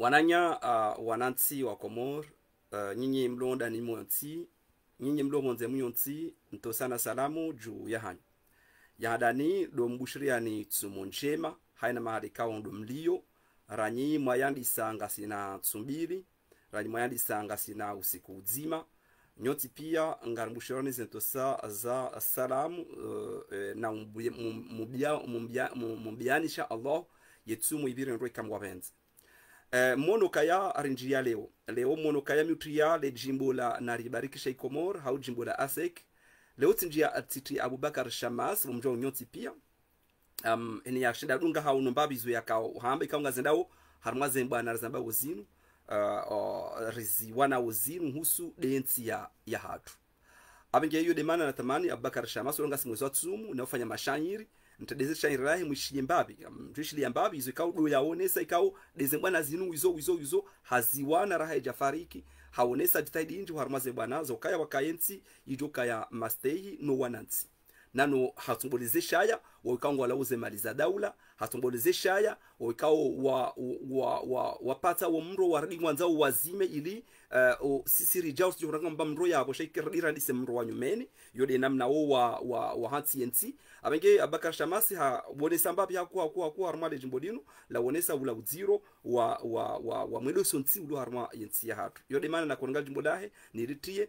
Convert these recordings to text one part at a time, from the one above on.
wananya uh, wanansi wa komor uh, nyinyi mlonda ni monti nyinyi mlomonze nto sana salamu juu ya hanyu. Yadani do mbushiriani tsumu njema haina mahali kawo ndo mlio. Ranyi mwayandisa sina tsumbili ranyi mwayandisanga sina usiku uzima. Nyoti pia ngarimbushirani zentosa za salamu uh, eh, na mumbianisha mumbia, mumbia, mumbia allah yetsumu ibiri ndo ikamwa benzi Eh, kaya ya arinjia leo. Leo Monokaya miutria le jimbo la naribariki sheikomor hau jimbo la asek. Leo tinjia atiti abubakar shamas mumjwa unyoti pia. Um, eni yashinda dunga hau nombabizo yakao hamba ikaunga zendao harma zemba na zamba uzinu uh, uh, rizi wana uzinu husu densi ya ya hatu. Yu demana natamani abubakar shamas ulonga simwezo wa na ufanya mashanyiri ntadeze irai mwishije mbabi mtwishilia mbabi izo ikao do yaonesa ikao deze bwana zinu izo izo izo haziwana raha ijafariki haonesa jitahidi inji harumaze bwana zo kaya wakayensi ijoka ya mastehi no wanansi nano hatumbulize shaya waikao walauze mali za daula hatumbulize shaya waikao wa, wa, wa, wapata wa mro waradi mwanzao wazime ili uh, sisi rijao mro yabo shaikirira ndise mro wa nyumeni. Yode namna wo wa, wa, wa hansi avenge abakar shamasi ha wonesa mbabi hakuwa hakuwa hakuwa harma de jimbo dinu la wonesa ula uziro wa wa wa, wa mwedo sonti ulu harma yensi ya hatu. Yode mana na konga jimbo dahe niritie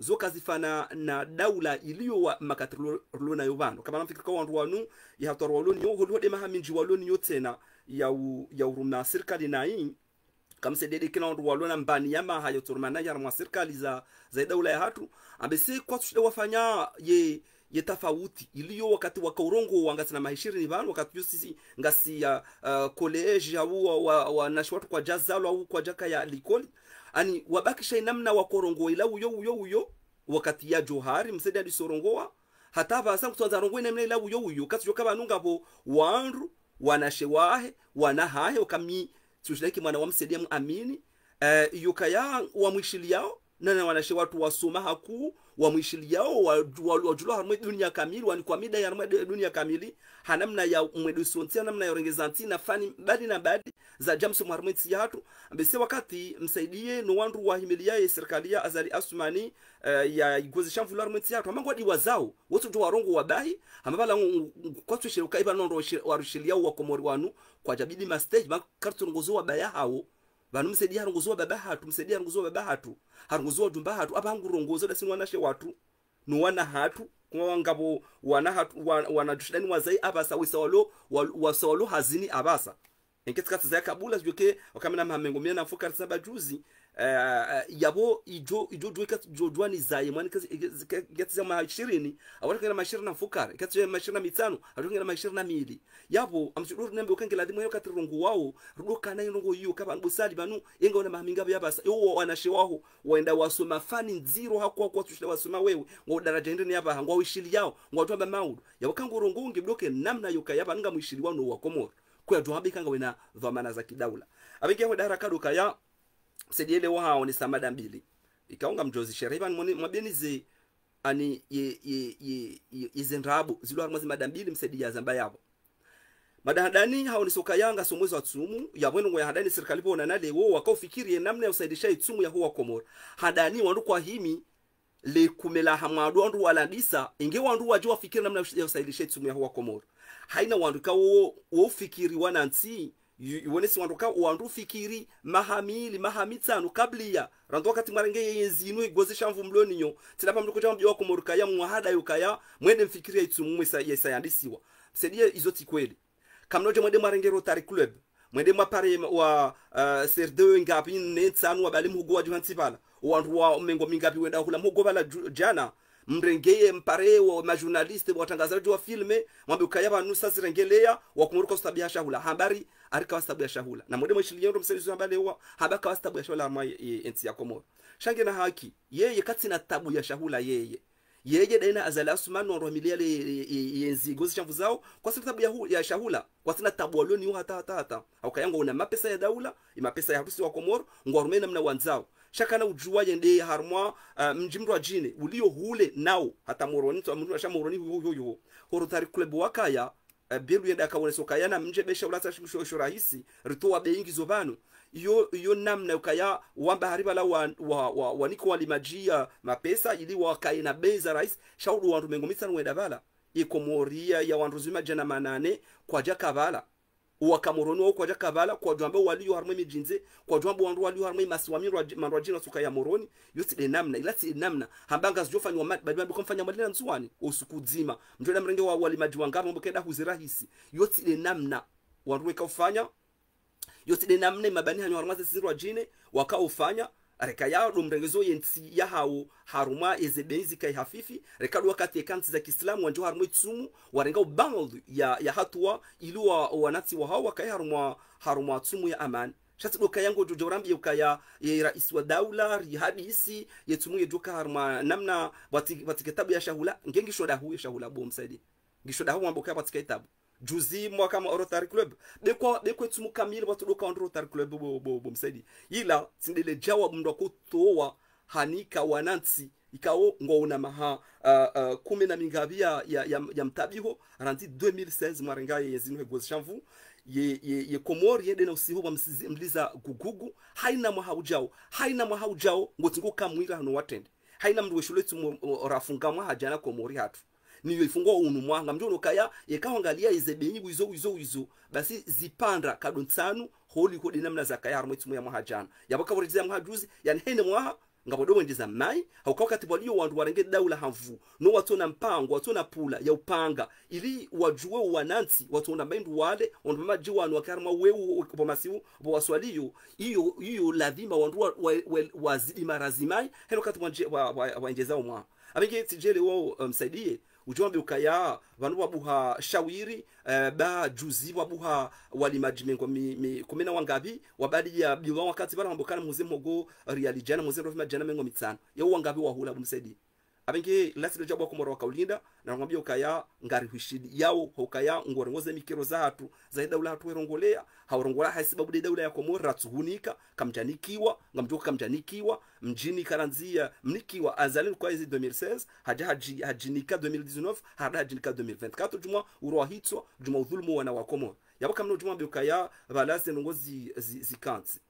zo kazifana na daula iliyo wa makatilo na yovano. Kama namfikiri kwa wandu wanu ya hatoro waloni yo holo de mahaminji waloni yo tena ya ya uruna serikali na hii. Dede kina wandu walona mbani yama hayo turmana ya mwa serikali za za daula ya hatu ambese kwa tushida wafanya ye ye tofauti iliyo wakati wa kaurongo wangati na mahishiri ni banu wakati yo sisi ngasi ya uh, college au wa, wa, wa wa kwa jazalo au kwa jaka ya likoli ani wabakisha namna wakorongoa ila uyo uyo uyo. Wakati ya johari msedi alisorongoa hata vasa kutanza rongo ina ila uyo uyo. Kati yo kabanunga bo wandu wanashe wahe wanahahe wakami tushiriki mwana wa msedi amini. Eh, yukaya wa mwishiliao nana wanashe watu wasoma haku wa mwishiliao wajula harumwe dunia kamili wani kwa mida ya harmwe dunia kamili. Hanamna ya mwedu sonti hanamna ya rengezanti na fani badi na badi za jamso harmwe tisi hatu. Mbese wakati msaidie no wandu wa himilia ya serikali ya azali asumani uh, ya la harumwe tisi hatu. Amango wadi wazao wotu tu warongo wabahi kwa shiruka iba nondo warushilia wa komori wanu kwa jabidi mastage makartu ma wabaya wa msaidia harunguziwa baba hatu msaidia harunguzuwa baba hatu. Harunguziwa dumba hatu. Apa hangurongozo da sinu wanashe watu. Nuwana hatu. Kuma wangabo wana hatu wana jushidani wazai abasa wisawalo wasawalo hazini abasa enketika tazaya kabula joke wakamena mamengo mena fuka tsaba juzi. uh, yabo ijo ijo joika jojwa ni zaye mwani kazi ma 20 awata awali kwenye 20 na fukara kati ya 20 na mitano awali kwenye 20 na mili yabo amsuduru nembe ukangela dimo yoka tirungu wao rudoka na irungu yu kaba busali banu yenga ona maminga yabasa yo wanashe wao waenda wasoma fani nziro hakuwa kwa tushle wasoma wewe ngo daraja ndini yaba hangwa wishili yao ngo twamba maudu. Yabo kangu unge bloke namna yoka yaba nga mwishili wao no wa komoro. Kwa duhabi kanga wena dhamana za kidaula. Abingia kwa daraka duka ya sediele wao ni samada mbili. Ikaunga mjozi sherehe. Bani mwabeni zi ani ye ye ye, ye izendrabu zilo harmazi madambili ya zamba yabo. Madahadani hao ni soka yanga somwezo wa tsumu. Ya bwenu ya hadani serikali bona na lewo wakaofikirie namna ya usaidisha itsumu ya huwa komora. Hadani wandu kwa himi le kumela hamadu wandu walandisa inge wandu wajua fikiri namna ya usaidisha itsumu ya huwa komora. Haina wandu kawo wana wanansi iwonesi wandu ka wandu fikiri mahamili mahamitsano kabliya randu wakati mwarenge yenzinu igozesha shamvu mloniyo tilapa mndu cha biwa komoruka ya mwahada yukaya mwende mfikiria itsumu mwesa yesayandisiwa sedie izoti kweli kamnoje mwende mwarenge rotary club? Mwende mwapare wa uh, serde ngapi netsanu wabali mhugo wa juhansi bala wandu wa mengo mingapi wenda hula? Mhugo bala jana. Mrengeye mpare wa majournaliste watangazaji wa filme mwambe ukaya banu sasa rengelea wa kumuruka ustabia shahula habari arika sababu ya shahula. Na mwede mwishiliyo ndo msaidizi ambale huwa habaka sababu ya shahula ama enti ya komoro shange na haki yeye kati na tabu ya shahula yeye. Yeye daina azali asumani romilia le yenzi gozi chamvu zao kwa sababu ya, hu, ya shahula kwa sina tabu walio ni hata hata hata au kayango una mapesa ya daula mapesa ya harusi wa komoro ngorumena mna wanzao. Shaka na ujua yende harmwa uh, mjimbo wa ajine ulio hule nao hata moroni tu mtu asha moroni huyo huyo horo tari club wakaya akawone soka yana mje besha ulata shisho sho rahisi ritoa beingi vanu. Iyo iyo namna ukaya wamba hariba la wa, wa, wa, waniko walimajia mapesa ili wakae na bei za rahisi shaudu wantu mengomisa nweda bala ikomoria ya wantu zima jana manane kwa jaka bala wakamoroni wao kwaja kavala waliyo walio harmwe mijinze kwa jambo wandu walio harmwe masiwami mandwa jina suka ya moroni yote de namna ila si namna hambanga zijofanywa mat kumfanya mambo nzuani usiku dzima mtu na mrenge wa wali maji wangama mambo kenda huzirahisi yote de namna wandu weka ufanya yote de namna mabani hanyo harmwa zisirwa jine wakaufanya reka ya do mrengezo yensi ya hao haruma ezebenzi kai hafifi reka do wakati ekanti za Kiislamu wanjo haruma itsumu warenga ubangu ya ya hatua wanati wa hao kai haruma haruma tsumu ya amani shati do kayango jojo rambi ukaya ya rais wa daula ri hadisi yetumu yeduka haruma namna wati ya shahula. Ngengi shoda huyo shahula bo msaidi. Ngishoda huu wambokea kwa juzi mwaka ma Rotary Club. Bekwe tsumu kamili watu doka on Rotary Club bo bo, bo msaidi ila sindele jawa mndo kutoa hanika wanansi ikao ngona maha uh, uh, kumi na mingabi ya, ya, ya, ya mtabiho randi 2016 mwarenga ye he gozi shamvu. Ye ye, ye komori yede na usiho wa mliza gugugu. Haina mwahaujao haina mwahaujao ngotingo kamwira hano watende haina mndu weshule tsumu rafunga mwa hajana komori hatu niyo ifungwa unu mwanga mjono kaya yekawangalia izebenyi wizo wizo wizo. Basi zipandra kado ntsanu holi kodi namna za kaya harmo itumu ya mwahajana yabaka boriza mwahajuzi yani hene mwaha ngabodo wendeza mai hauka wakati walio wandu warenge daula hamvu. No watona mpango watona pula ya upanga. Ili wajue wanansi watona mbindu wale wandu maji wanu wakarma wewu kwa masiu bo waswaliyo hiyo hiyo lazima wandu wa, wa, wa, wazima marazimai heno kati wanje wa, wa, wa mwa abinge tijele wao msaidie um, ujombe ukaya vanu wabuha shawiri eh, ba juzi wabuha mi, kumena wangavi wabadi ya biwa wakati vana mbokana muze mogo riali jana muze rofima jana mengo mitsano ya wangavi wahula bumsedi abenge lasilo jabo komoro wakaulinda na ngambia ukaya ngari hushidi yao ukaya ngorongoze mikero za hatu za daula hatu erongolea haurongola hasibabu de daula ya komoro ratsuhunika kamjanikiwa ngamjoka kamjanikiwa mjini karanzia mnikiwa azalin kwa hizi 2016 haja haji hajinika 2019 hada hajinika 2024 juma urohitso hitso juma udhulumu wana wa komoro. Yabaka mno juma ukaya balase nongozi zikanzi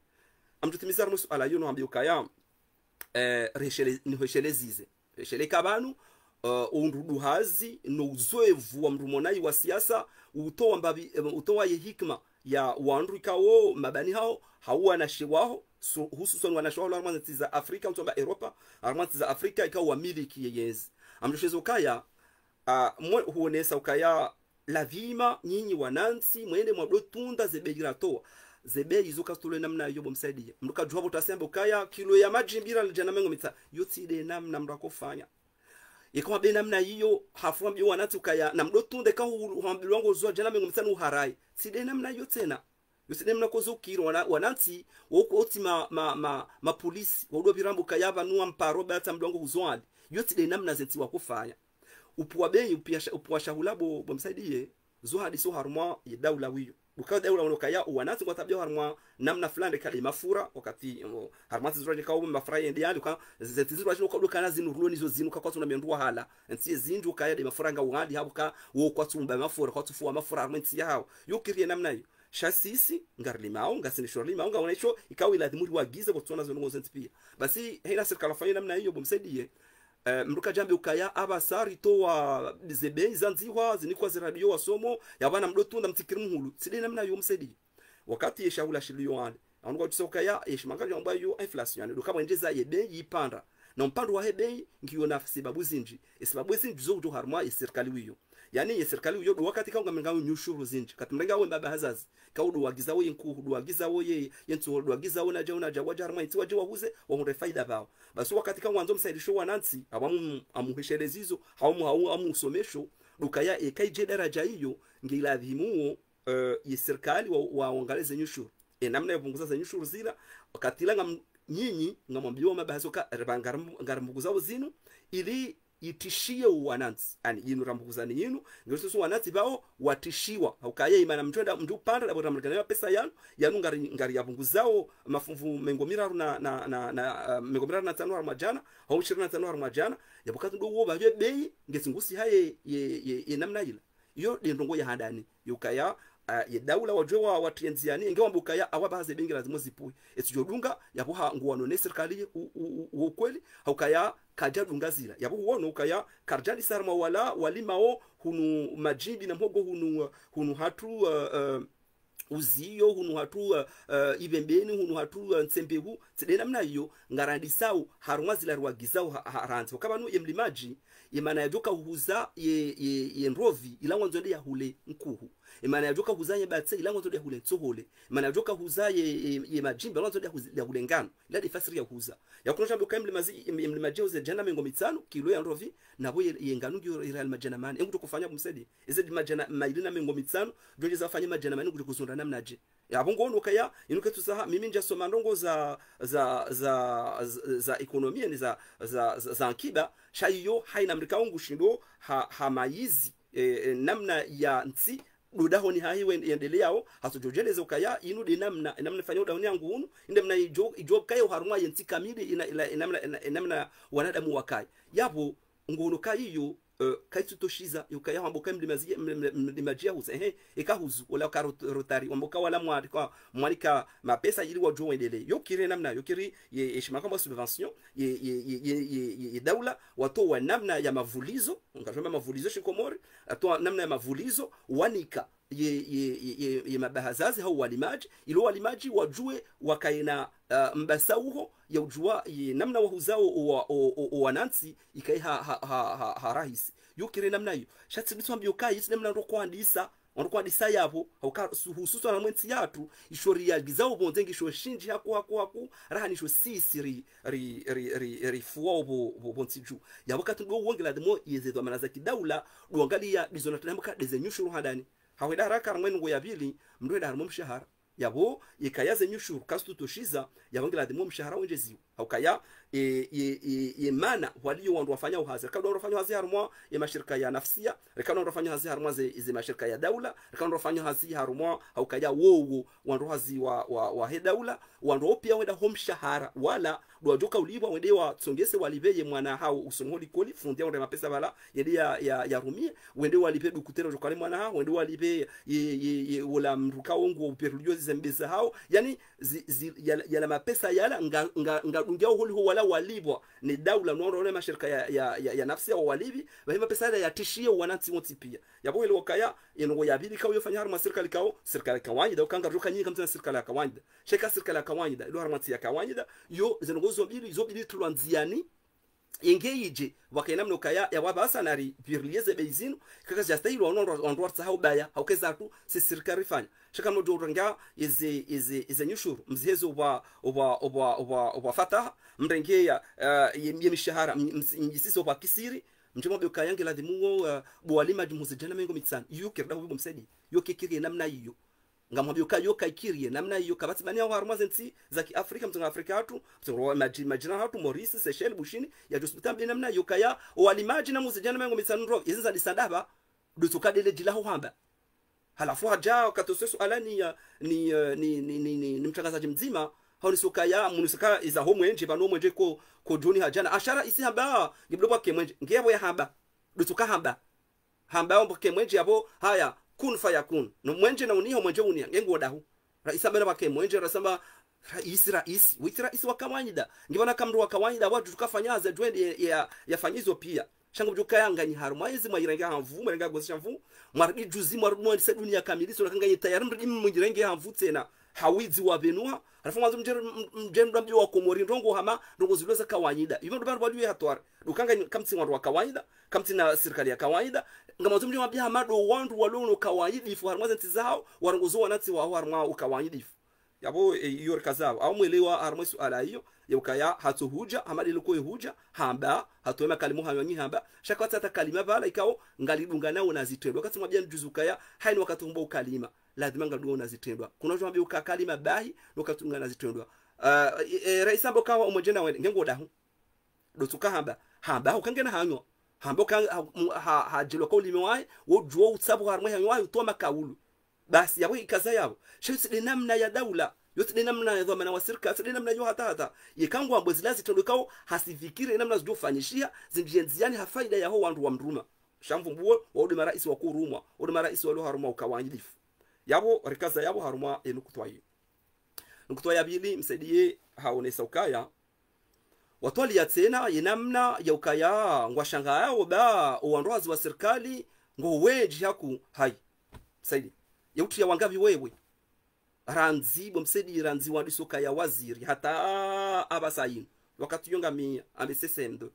amjutimisa rumu ala yuno ambi ukaya eh reshele ni reshele zize banu uh, unduduhazi no uzoevu wa mrumonai wa siasa utowa mbabi utowa ye hikma ya wandu wo mabani hao hauwa na shewaho so, hususan wanashawa la armanzi za Afrika mtomba Europa armanti za Afrika ikawa wamiliki yeyezi amjoshezo ukaya uh, huonesa ukaya lavima nyinyi wanansi mwende mwadotunda zebegira toa zebe izo kastule namna yo bomsaidia mruka juhapo utasemba ukaya kilo ya maji mbira jana mengo mitsa yoti de namna mruka kufanya. Ikawa be namna hiyo hafu mbi wanati ukaya na mdo tunde ka huambi wangu zwa jana mengo mitsa uharai. Si de namna yo tena. Yosi de namna kozo kiro wana, wanati woko oti ma ma ma, ma polisi wodo birambo kaya nuwa mparo bata mdongo uzwali yoti de namna zenti wakufanya upuwa bei upuwa shahulabo bomsaidie zo hadiso haruma ya daula wiyo ukawa daula unoka ya wanati kwa tabia harma namna fulani kali mafura wakati um, harma zizura ka um mafura yendi yali ka zeti zizura chino kwa kana zinu rulo nizo zinu kwa kwatu na mendua hala. Ntie zindu kaya de mafura nga wali habu ka wo kwa tumba mafura kwa tufu mafura harma ntie hao. Yukirie namna hiyo. Shasisi ngarimao ngasini nga sinisho ngaona nga ikawa ikawi ladhimuri wa giza kwa tuona zonongo zenti pia. Basi haina serikali fanya namna hiyo bomsaidie Uh, mruka jambe ukaya abasari towa zebe zanziwa zinikwa ziradio wasomo yabana mdotunda mtikiri mhulu. Namna yo msedi wakati yeshaula shiliyo anuwa anuka ukaya ya yomba yu inflation yani lukama njeza yebe yipanda na mpando wa hebe ngiyo na sababu zinji sababu zinji zo jo harma yisirkali serikali wiyo yani ya serikali uyo wakati kaunga menga nyushuru zinji katumrenga we baba hazazi kaudu wagiza we nku du wagiza we ye yentu du wagiza we na jauna jawa jarma iti waje wahuze wa mure faida bao. Basi wakati kaunga wanzo msaidisho wanansi abamu amuhesherezizo hawamu hawu amu usomesho dukaya ekaije daraja hiyo ngila dhimuo uh, ye serikali wa wangaleze nyushuru e namna yapunguza za nyushuru zila wakati langa nyinyi ngamwambiwa mabahazo ka ngarambuku zao zinu ili itishie uwanansi ani yinu rambukuzani yinu so wanansi bao watishiwa. Haukaye imana mtwenda mndu panda labo ramlikana pesa yanu yanu ngari ngari yapunguzao mafumvu mengo miraru na na na, na uh, mengo miraru na tano wa majana au 25 wa majana yabukatu ndo wo bavye bei ngesingusi haye ye, ye, ye namna ila iyo dendongo ya handani yukaya uh, ye daula wajewa watienziani inge mbuka ya awa baze bengi lazima zipui esijo dunga yapo ha nguwano ne serikali ukweli haukaya kaja dunga zila yapo wono ukaya karjali sarma wala walimao hunu majibi na mhogo hunu hunu hatu uh, uh, uziyo hunu hatu uh, ibembeni hunu hatu uh, ntsembehu tsidena mna iyo ngarandisau harumwa zila ruwagizau haranzi. Wakabanu yemlimaji yemana yajoka huza ye, ye, ye nrovi ilangwa nzonde ya hule nkuhu imana yajoka huzaye batse ilango nzonde ya hule tsohole imana yajoka huzaye ye, ye majimba ilangwa nzonde ya hule ngano. Ila defasiri ya huza. Yakunosha mbuka mlimazi mlimaji uze jana mengo mitano kilo ya nrovi na boye yengano ngyo ira majana mani engu tukufanya kumsedi? Eze majana mailina mengo mitano joje zafanya majana mani kuti kuzunda namnaje yabo ngono kaya inuke tusaha mimi nja soma ndongo za za za za, za ekonomia ni za za za, za shaiyo haina mrika wangu shindo ha, hamayizi e, e, namna ya nsi dudaho ni hahi wen yendeleao hasujojeleze ukaya inu de namna fanya udahoni yangu unu inde mna ijo ijo kaya haruma yenti kamili ina ina namna wanadamu wakai yapo ngono kayiyo Uh, kaitutoshiza yukaya wamboka mlimazia mlimajia huza ehe ikahuzu wala karotari wamboka wala mwarika mwarika mapesa ili wajua wendele yokire namna yokiri ye heshima kama subvention ye ye ye, ye, ye, daula wa namna ya mavulizo ngashamba mavulizo shikomori atoa namna ya mavulizo wanika ye, ye, ye, ye mabahazazi hao walimaji ilo walimaji wajue wakaina uh, mbasauho ya ujua ye, namna wahuzao wanansi ikai ha, ha, ha, ha, ha rahisi. Yukire namna hiyo. Shatsidiswa mbyokai isi namna ndo kwandisa wanokwandisa yavo hususwa na mwensi yatu ishoria gizao bonze ngisho shinji haku haku haku raha nisho sisi ri ri ri ri ri fuwa bo bo bonsi ju yabo katu do wongela demo yezedwa manaza kidaula duangalia dizona dezenyushu dezenyushuru hadani haweda haraka ramwe ngo yabili mndwe darmo mshahara. Yabo ikayaze nyushuru kasitutoshiza yabongela demo mshahara wenjeziwa haukaya e, e, e, e mana walio wandu wafanya uhazi. Rekado wafanya uhazi harumwa ya mashirika ya nafsia. Rekado wafanya uhazi harumwa ze, ze mashirika ya daula. Rekado wafanya uhazi harumwa haukaya wowo wandu hazi wa, wa, wa he daula wandu pia wenda ho shahara wala lwajoka ulibwa wende wa tsongese walibeye mwana hao usonholi koli fundia wende mapesa bala yende ya, ya, ya rumie wende walipe dukutero jokale mwana hao wende walipe ye, ye, ye, wala mruka wongu uperulio zizembeza hao yani zi, zi, yala, yala mapesa yala nga, nga, nga dungia holi ho wala walibwa. Ni daula nondo mashirika ya, ya, ya, ya nafsi wa walibi bahima pesa yala yatishie wanansi woti pia. Yabo ile wakaya ya yabili kao yofanya harma serikali kao serikali kawaida ukanga ruka nyingi kama serikali ya kawaida. Sheka serikali ya kawaida ilo harma ya kawaida yo zenongozo bili zo bili tulwanziani wakaina mnoka ya waba sanari birlieze beizino kaka jasta hilo ono ondo tsahau baya haukeza tu si serikali fanya. Shaka mnodo ranga ize ize ize nyushuru mzihezo wa wa wa wa wa fataha mrenge ya uh, yemishahara mjisiso wa kisiri mjomo be kayange la dimuo uh, bwalima jumuzi jana mengo mitsana yuke rada wibo msedi yoke kiri namna hiyo ngamwambia uka yoka ikirie. Namna hiyo kabati bani harumwa zensi za kiafrika mtunga afrika hatu mtunga majina majina hatu Maurice Seychelles Bushini ya hospital bi namna hiyo kaya walimaji na muzijana mitsana izi izinza disadaba. Dutuka dele jila hamba halafu haja katosesu alani ya ni ni ni, ni, ni, ni, mtangazaji mzima. Hao nisuka ya munisuka iza ho mwenje bano mwenje ko ko joni hajana ashara isi hamba gibloba kemwenje ngebo ya hamba. Dutuka hamba. Hamba ombo kemwenje yabo haya kun fayakun no mwenje na uniho mwenje unia. Ngengo dahu raisa bela wake mwenje rasamba rais rais witi rais wa kawaida. Ngibona kamru wa kawaida watu tukafanyaza twende ya yafanyizo pia. Shangu juka yanga ni haru. Mwaizi mwayirenga hamvu mwarenga gosha mvu mwaridi juzi mwaridi se dunia kamiliso nakanga yitayari mridi mwirenge hamvu tena. Hawizi wa benua. Alafu mwanzo mjere mjere mbi wa komori ndongo hama ndongo zilweza kawaida. Hivyo ndo bado bado hatwara dukanga kamtsi wa kawaida kamtsi na serikali ya kawaida ngamazo mjere mabia mado wandu walono kawaida ifu harmaza ntizao warongozo wanati wa harma ukawaida ifu yabo e, kazao au mwelewa harma suala hiyo yukaya hatuhuja amali liko huja hamba hatuema kalimu hanyanyi hamba. Shaka tata kalima bala ikao ngalidunga nao na zitendo wakati mwabia njuzukaya haini wakati umbo ukalima lazima ngadua unazitendwa. Kuna watu mwabia ukakali mabahi nokatunga nazitendwa uh, e, e, raisa ambo kawa umojena wende ngengo dahu dotuka hamba hamba ukangena hanyo hamba ka limi wo juo utsabu harmwe hanyo wae utoma kaulu basi yabo ikaza yabo. Shitsi namna ya daula yote ni namna ya dhamana wa serikali ni namna yo hata hata yekangu ambo zilazi tondokao hasifikiri namna zidofanyishia zinjienziani hafaida yaho wandu wa mruma. Shamvumbuo waude marais wa kurumwa waude marais wa loharuma ukawanyilifu yabo rikaza yabo haruma enukutwai nukutwai bili msaidie haonesa ukaya watwali ya tena yenamna ya ukaya ngwashanga yao ba uwandwazi wa serikali ngo weji haku hai. Saidi ya wangavi wewe. Ranzi bo msedi ranzi wa disoka ya waziri hata abasayin wakati yonga mi amesesemdo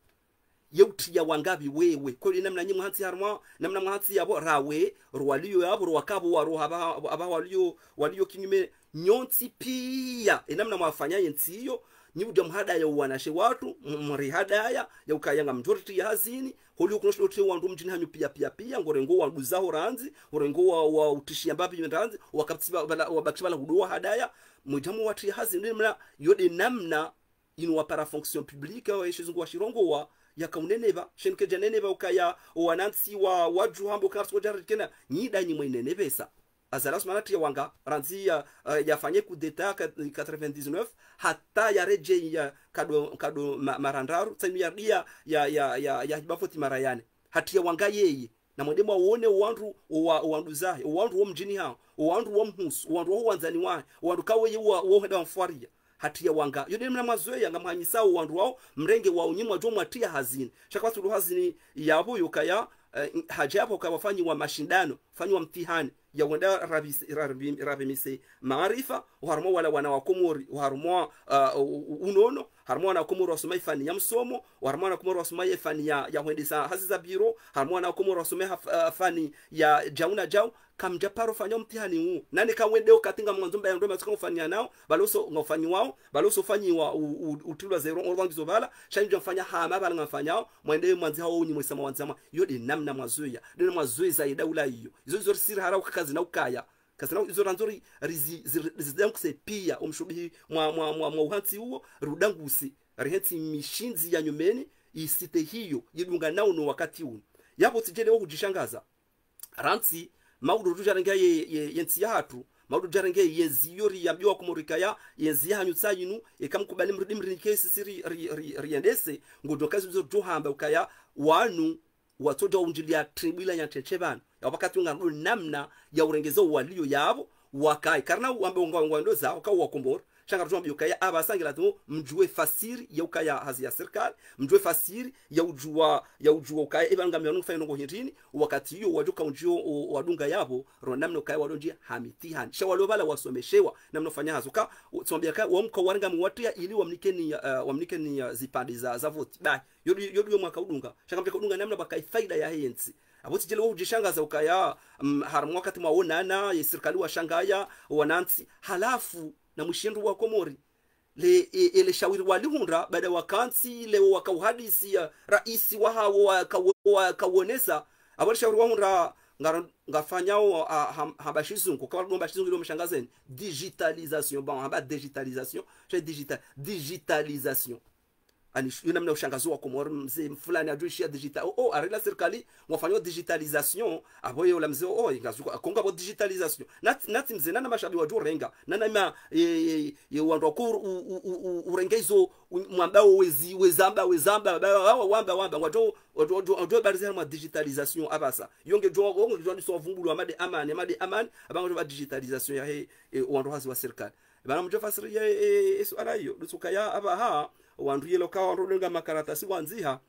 yauti ya wangavi wewe. Kweli namna nyi hansi harwa namna mhansi yabo rawe rwaliyo yabo rwakabo waro aba aba waliyo waliyo kinyume nyonsi pia. Enamna mwafanya yensiyo nyibuja mhadaya uwanashe watu mri hadaya ya ukayanga majority ya hazini. Holi kunosho lote wandu mjini hanyu pia pia pia ngorengo wa guzaho ranzi ngorengo wa, wa utishia mbapi ranzi wakaptiba bala wabakshibala hudoa hadaya mujamu wa tri hazini mna yode namna inu wa para fonction publique wa shizungu wa shirongo wa yakauneneva shenkeja neneva ukaya wanansi wa waju hambo karso jarikena nyida nyimwe nenevesa azalas manati ya wanga ranzi ya uh, yafanye coup d'etat 99 hata ya reje ya kado kado ma, marandaru tsami ya dia ya ya ya ya bafoti marayane. Hati ya wanga yeye na mwendemo uone uwandu wa uwandu zahe uwandu wa mjini hao uwandu wa mhusu uwandu wa wanzani wae uwandu kawe ye wa wa heda mfaria hati ya wanga yode mna mazoea ngamanyisa uwandu wao mrenge wa unyimwa jo mwatia hazini. Shaka watu hazini yabo yokaya uh, haja yapo kawafanyi wa mashindano fanyi wa mtihani ya wenda rabimise maarifa uharmo wala wana wakomori uharumwa uh, unono harumwa wana wakomori wasomai fani ya msomo uharumwa wana wakomori wasomai fani ya ya wendesa hazi za biro harumwa wana wakomori wasomai uh, fani ya jauna jau kamja paro fanya mtihani huu. Nani kawendeo katinga mwanzo mbaya ndo mataka ufanya nao baloso ngofanyi wao baloso fanyi wa utulwa zero orwangizo bala shanje mfanya hama bala ngafanyao mwende mwanzi hao unyi mwesema wanzama yodi namna mwazuya dena mwazuya za daula hiyo. Izo izo siri harau kazi na ukaya kazi izo ranzori rizi rizidanguse pia umshubihi mwa mwa mwa, mwa uhansi huo rudangusi rihensi mishinzi ya nyumeni isite hiyo yidunga nao no wakati huu yapo tijele wo kujishangaza. Ransi maudu rujarenge ye, ye, yensi yatu maudu jarenge yenzi yori biwa kumurika ya yenzi yanyu yinu ikamkubali mridi mrinike sisiri ri, ri, riendese ngudokazi zo johamba ukaya wanu watoja unjilia tribila ya chechebana. ya wakati ungandu namna ya urengezo walio yabo wakai karna wambe ngwa ndo za wakawa wakombora shanga ukaya aba sangira tu mjue fasiri ya ukaya hazi ya serikali mjue fasiri ya ujua ya ujua ukaya. Ibanga mya nufanya nongo hintini wakati hiyo wajuka unjio wadunga yabo ronamno ukaya wadonji hamitihan sha walo bala wasomeshewa namno fanya hazo. Ka tsombia ka wamka waranga mwatia ili wamnikeni uh, wamnikeni uh, zipandi za za vote bai yodu mwaka udunga. Shanga udunga namna bakai faida ya hensi aboti jele ujishangaza ukaya um, haramwa wakati mwaonana ya serikali washangaya wanansi halafu na mshindu wa komori. Le ile shawiri walihunda baada wakansi le wakauhadisi raisi wa hawo wakauonesa abali shawiri wahunda ngafanyao habashizungu. Kwa ngomba bashizungu ile mshangazeni digitalisation bon haba digitalisation je digital digitalisation ani yuna mna wa kumwona mzee fulani ajuishia digital. Oh, oh arela serikali mwafanyo digitalisation abo yo mzee oh ingazuka konga bo digitalisation nati nati mzee nana mashabi wa renga. Nana ma ye ye wandu ko urengezo mwambao wezi wezamba wezamba bawa wamba wamba. Ngwato wato barizana digitalisation abasa yonge jo ngi jo ni so vumbulu amade amani amade amani abango ba digitalisation ya he wandu hazi wa serikali. Bana mjo fasiri ye swala hiyo dusuka ya aba ha wandu yelo kawa wandu lenga makaratasi wanziha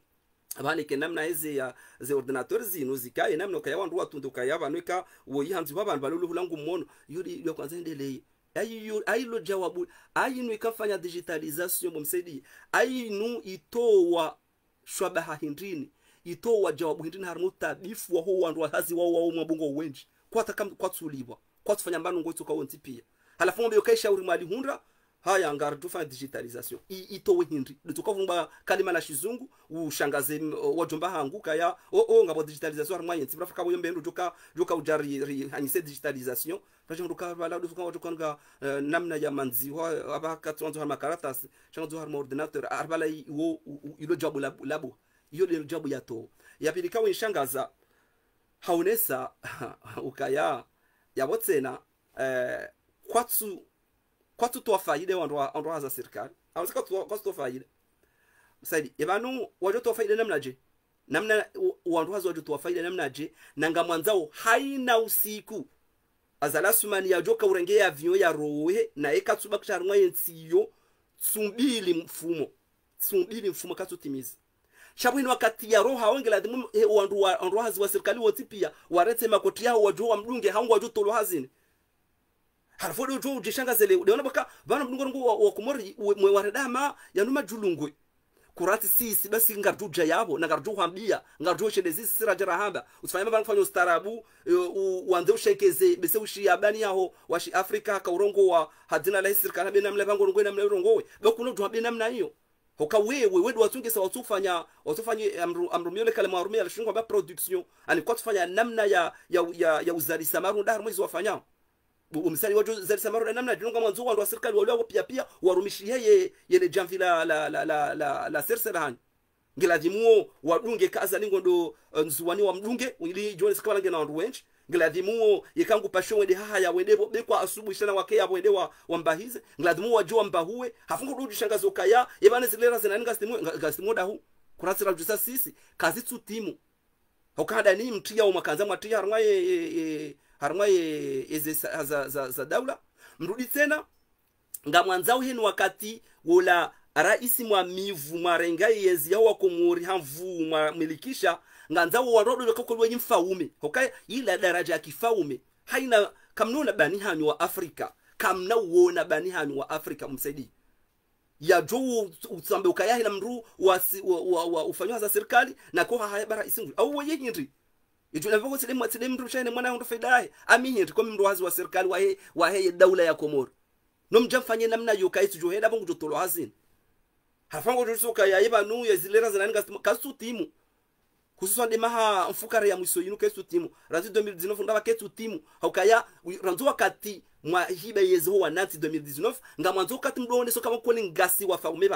abanike namna ezi ya ze ordinateur zinu zikaye namna kaya wandu watunduka kaya banweka woyi hanzi babantu balulu hulangu mono yuri yo kwanza endelee ayiyo ayilo jawabu ayinu ikafanya digitalisation mumsedi ayinu itowa shwabaha hindrini itowa jawabu hindrini harmu tabifu wa ho wandu hazi wao wao mwabungo wenji. Kwata kam kwatsulibwa kwatufanya mbanu ngo itoka wonzi pia halafu ngombe ukaisha uri mali hundra haya ngari tufanya digitalisation I- itowe hindi tukavumba kalima la shizungu ushangaze m- wajomba hangu kaya o o ngabo digitalisation harmwa yensi brafika boyo mbendo joka joka ujari ri hanyise digitalisation rajo nduka bala duka watu kanga uh, namna ya manzi wa aba katwanzo harma karatas chanzo harma ordinateur arbala i- wo u- u- ilo jabu labu labu. Iyo ile jabu ya to. Ya pili kawe shangaza haonesa ukaya yabotsena eh, kwatsu kwatu toa faida wandu wa- wandu haza serikali. Awasika kwatu toa faida msaidi yabanu wajo toa faida namna je? Namna wandu hazo wajo toa faida namna je? Nanga mwanzao haina usiku. Azala sumani yajo kaurenge ya vyo ya rohe na eka tsuba kucharumwa yensiyo tsumbili mfumo. Tsumbili mfumo katutimiza shabwini wakati ya roha wengela dimu he wandu wa wandu hazi wa serikali wotipia warete makoti yao wajo wa mdunge hangu wajo tolo hazini harfo do to jishanga zele unaona baka mwe wa redama ya yanuma julungwe kurati sisi basi ngarjuja yabo na ngarju hambia ngarju shede sisi sira jara hamba. Usifanye bana kufanya ustarabu uanze ushekeze bese ushi yabani yaho washi afrika ka urongo wa hadina la serikali bena mle bango ngwe na mlepango urongo we. Bakuno jo bena namna hiyo. Hoka wewe wewe watunge watufanya tufanya watufanye amru amrumiole kale marumia alishungwa ba production. Ani kwa tufanya namna ya ya ya, ya uzalisa maru ndar mwezi wafanya umsali wajo Samaru na namna junga mwanzo wa wa serikali waliwa pia pia warumishi yeye yele jamvi la la la la la, la sersela hani ngiladimuo wadunge kaza ningo ndo uh, nzuwani wa mdunge ili jone sikala ngena wandu wenchi ngiladimuo yekangu pasho wende haha ya wende bo bekwa asubu shana wake ya wende wa wambahize wa wajua mbahuwe hafungu dudu shangazo kaya yebane zilera zinaninga stimu ngasimu dahu. Kurasira jusa sisi kazi tu timu. Hokada ni mtia umakanza mwatia ye ye, ye, ye harmwa ye eze za, za, za, daula. Mrudi tena nga mwanzao henu wakati wola raisi mwa mivu marenga yezi yawa wakomori hamvu mwa milikisha nganzao warodo kakolwenye mfaume okay ila daraja ya kifaume haina kamnona bani hanyu wa afrika. Kamna uona bani hanyu wa afrika msaidi. Ya juu utsambe ukayahi na mru wa, wa, wa, wa ufanywa za serikali na kwa haya bara isingu. Au weye hindi ijo na vako silemu silemu mru chane mwana wa daula ya komoro. No mjamfanye namna hazin hafango iba ya zilera kasu timu. Kususwa maha ya mwiso yinu kesu timu. Razi 2019 ndaba kesu timu. Haukaya wakati mwa hiba yezo wa nanti 2019 nga mdoone soka ngasi wa faume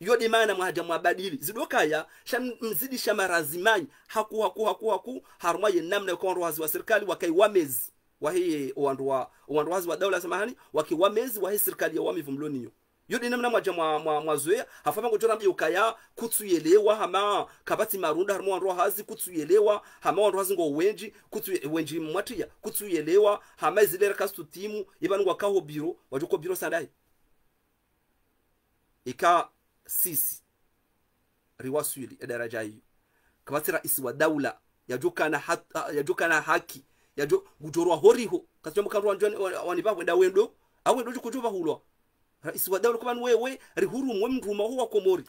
yo de mana mwaja mwabadili zidokaya shamzidisha mzidi shamarazimani haku haku haku haku harumwa ye namna kwa wazi wa serikali wakai wamezi wa hii wandu wa daula samahani waki wamezi wahi serikali ya wamivu yo yodi namna mwaja mwa mwa mwazoea hafama ngojora mbi ukaya kutsuyelewa hama kabati marunda harumwa wandu hazi kutsuyelewa hama wandu hazi ngo wenji kutsu wenji mwatia kutsuyelewa hama izilera kastu timu ibanu ngwa kaho biro wajoko biro sandai. Ika sisi riwaswili daraja hiyo. Kabati rais wa daula yajukana hat, yajukana haki yajo gujorwa horiho kasomba kandu wanjani wanipa wenda wendo au wendo jukujuba hulwa. Rais wa daula kubani wewe rihuru mwe mruma huwa komori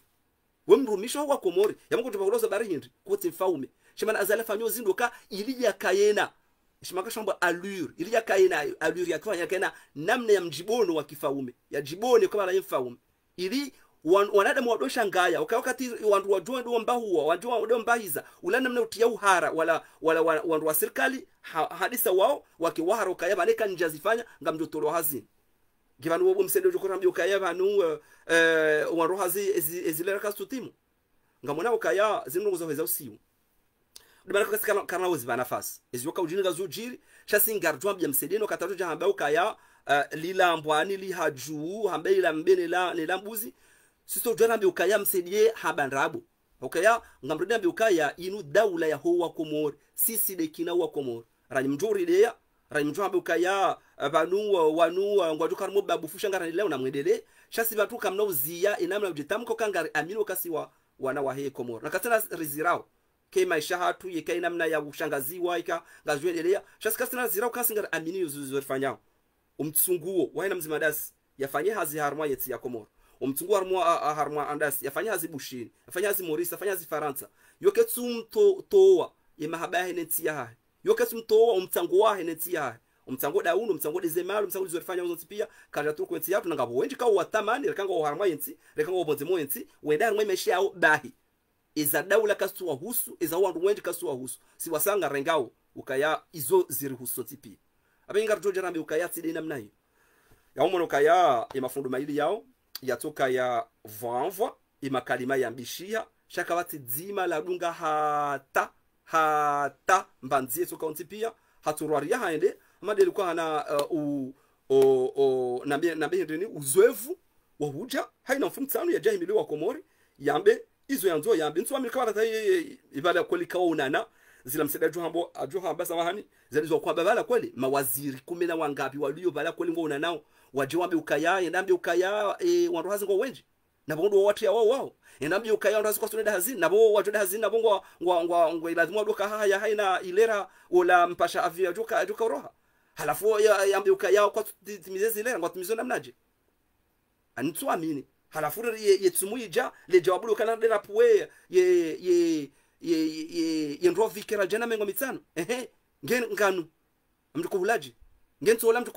we mrumisho huwa komori yamango tubakuloza bari hindi kote mfaume. Shimana azala fanyo zindo ka ili ya kayena shimaka shamba allure ili ya kayena allure ya kufanya kena namna ya mjibono wa kifaume. Ya jibone kama la mfaume. Ili wan, wanadamu wadosha ngaya wakati wandu wajua ndo mbahuwa wajua ndo mbahiza ulana mna utia uhara wala wala wandu wa serikali ha, hadisa wao wakiwahara ukaya baneka njazifanya ngamjotolo hazini givanu wobo msendo jokora mbi banu uh, uh, wandu hazi ezilera kastutimu ngamona ukaya zinungu za weza usiu. Dibana kasi kana kana wozi bana fasi. Eziyoka ujini gazu jiri shasi ngarjwa bya msedeno katatu jahamba ukaya uh, lila mbwani li haju hambe ila mbene la ne lambuzi sisto jwana ukaya msedie ukaya ngamrudia mbi ukaya inu daula ya huwa kumori. komor sisi de kina wa komor rani mjuri de rani mjuri mbi ukaya vanu wanu ngwaju karmo babu fushanga rani leo namwedele shasi batu kamna uzia inamna ujitamko kangari amino kasiwa wana wa he komor nakatana rizirao ke maisha hatu yeka namna ya ushangaziwa ika ngazwendelea shasi kasina zirao kasingari amini yuzuzurfanyao umtsunguo waina mzimadasi yafanye hazi harmwa yetsi ya komoro umtsungu harmwa harmwa andasi yafanye hazi bushini yafanye hazi morisa faransa. Yoke mtowa to yahe yema habaya yoketsu mtowa omutsango yoke tsum towa omutsango wa hene tsiya hai umtsango da uno umtsango deze malo umtsango zorifanya uzo pia kaja tu kwenti yatu nangabo wenji kawo watamani rekanga uharma yentsi rekanga ubonze yentsi wenda harma meshi yao bahi. Iza daula kasuwa husu iza wandu wenji kasuwa husu. Si wasanga rengao ukaya izo ziri husu tipi abenga rjoja rambi ukaya tide namna hiyo. Ya umono kaya imafundu maili yao yatoka ya vanvwa imakalima ya mbishia shaka wati dzima la dunga hata hata mbanzie toka onti pia haturwaria haende amade ilikuwa hana uh, u o o nambe nambe ndini uzoevu wa huja haina mfumu tsano ya jahimili wa komori yambe izo yanzo yambe ntwa amerika wata ibala kweli kawa unana zila mseda juhambo ajuhamba samahani zalizwa kwa babala kweli mawaziri kumi na wangapi walio bala kweli ngo unanao waje wambe ukaya ndambe ukaya e, wandu hazi ngo wenji nabo ndo watu ya wao. Wao endambi ukaya ndo kwa suneda hazini nabo watu hazini nabo ngwa ngwa ngwa ngwa lazima doka haya haina ilera wala mpasha avia joka joka roha halafu ya yambi ukaya kwa timize ilera ngwa timizo namnaje anitsuamini halafu ye yetsumuija le jawabu kana dera puwe ye ye ye ye ye ndo vikera jana mengo mitsano ehe ngen nganu. Mtu kuhulaji. Ngen tsola mtu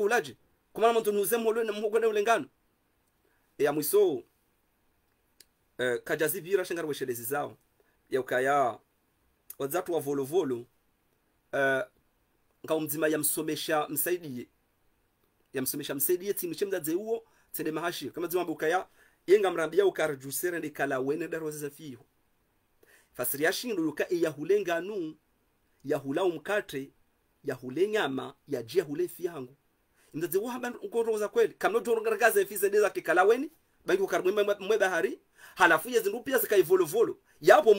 kuhulaji kumana mtu nuze mholwe na mhogwe ulengano. Ya mwiso uh, kajazivira shangar weshelezi zao. Ya ukaya wadzatu wa volovolo uh, ngaumdzima yamsomesha msaidie. Yamsomesha msaidie timu chemdadze uwo tsende mahashi kama dzima bukaya yenga mrambia ukarjusere ndi kala wene daro za fiho fasiri yashindu yuka nu yahula umkate yahule nyama yajia hule fiyangu imdadze wo hamba ngoroza kweli. Kamno jorongaragaza fize ndeza kikalaweni baiko karimwe mwe bahari. Halafu ye zindu pia zikaivolovolo yapo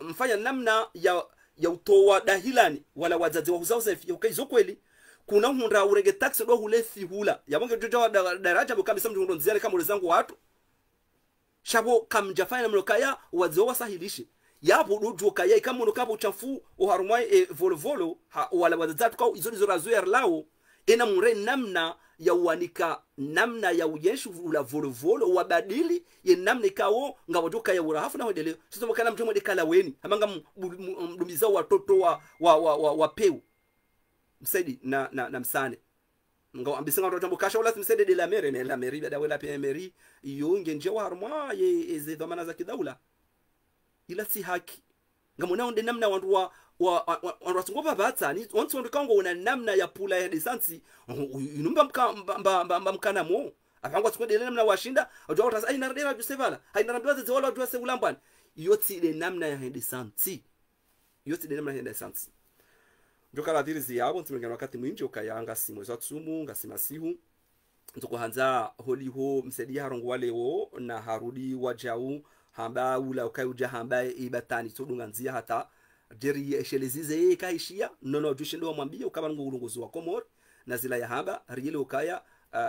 mfanya namna ya ya utowa dahilani wala wazazi wa huzauza ukaizo kweli kuna hunda urege taxi do hule fihula. Yabonge tuta wa daraja samu mtu nziale kama ulizangu watu shabo kamjafanya namna kaya wazo wasahilishi yapo dudu kaya kama unokapo uchafu uharumwa e, volovolo ha, wala wazazi kwa izo izo razo lao ena mure namna ya uanika namna ya ujeshi ula volovolo wabadili ye namna ikawo nga wajoka ya urahafu na wedele sasa makana mtu mwede kala weni amanga mdumiza watoto wa wa wa, wa, wa peu. Msaidi na na, na msane. Nga watu watoto mbukasha wala msaidi de la mere ne la meri bada wala pia meri. Iyo nje wa harmwa ye ezedhamana za kidaula. Ila si haki ngamona onde namna wandu wa wandu batsa ni onse wandu kango una namna ya pula ya desansi inumba mka mba mba mkana mo. Apangwa tsikwede namna washinda ajwa utasa ai naradera jusevala ai narambiwa zeze wala ajwa se ulambani yoti ile namna ya desansi yoti ile namna ya desansi njokala dhiri ziyabo ntimengana wakati mwinji ukayanga simwe zatsumu ngasimasihu ntukuhanza holiho msedi harongo walewo na harudi wajau hamba ula ukayuja hamba ibatani sudunga nzia hata. Jeri eshelezize ye kaishia nono jushindo mwambie ukaba ngu ulunguzi wa komor na zila ya hamba riyele ukaya uh,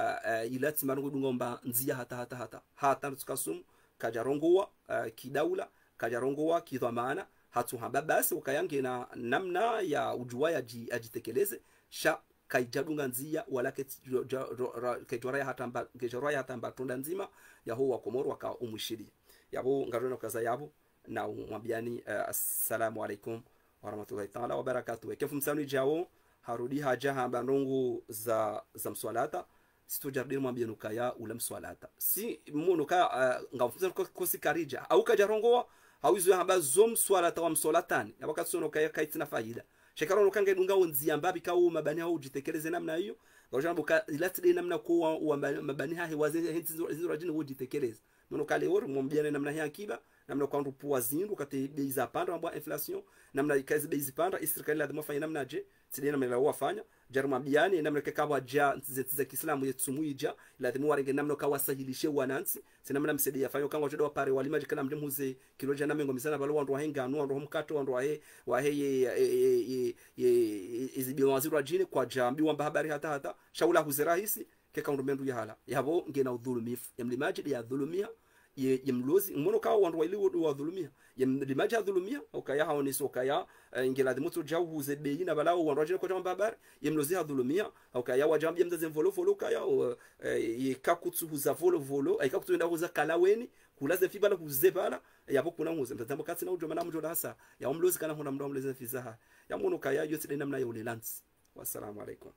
uh, ilati marungu dungomba nzia hata hata hata. Hata tukasum kajarongowa uh, kidaula kajarongowa kidhamana hatu hamba. Basi ukayange na namna ya ujua ya ajitekeleze sha kaijadunga nzia wala kejora hata mba tunda nzima ya ho wa komor waka umwishiria yabo ngarona kaza yabo na mwambiani uh, assalamu alaikum warahmatullahi taala wabarakatuh. Kefu msanu jao harudi haja hamba ndongo za za mswalata. Sitojardir mwambie nukaya ula mswalata. Si munuka uh, ngamfunza kosi karija. Au kajarongoa au izo hamba zo mswalata wa mswalatani. Yabaka sono kaya kaitina faida. Shekaro nukanga dunga onzia ambabi kawo mabani hao ujitekeleze namna hiyo. Ngajambo buka ilati namna kuwa mabani hahe wazi hizo hizo rajini ujitekeleze nono kale wori mwambiane namna hii akiba namna kwandu puwa zindu kati bei za panda mambo inflation namna kazi bei zipanda serikali lazima fanya namna je tidena namna la wafanya jaru mambiane namna kakawa ja za Kiislamu yetsumuija lazima warenge namna kwa wasahilishe wanansi sinamna msedi yafanya kanga chodo pare walima jikana mjemhuze kiloja namengo misana balo wandu wahenga anu wandu mkato wandu wahe wahe ye ye ye izibi waziri wa kwa jambi wamba habari hata hata shaula huzirahisi keka mendu ya hala. Yabo ngena udhulumifu yamlimaji ya dhulumia ye yemlozi mmono kawa wandu waili wa dhulumia. Yemlimaji dhulumia ukaya haoni sokaya ngela dimutu jau huze beyi na balao wandu wajina kwa jamba habari. Yemlozi dhulumia ukaya wajambi mzaze mvolo volo kaya ye kakutsu huza volo volo ay kakutsu enda huza kalaweni kulaze fibala huze bala yabo kuna huze. Mtazamo katsi na ujoma na mjola hasa ya umlozi kana hona mdo mleze fizaha. Ya mmono kaya yote namna ya ulelansi wassalamu alaikum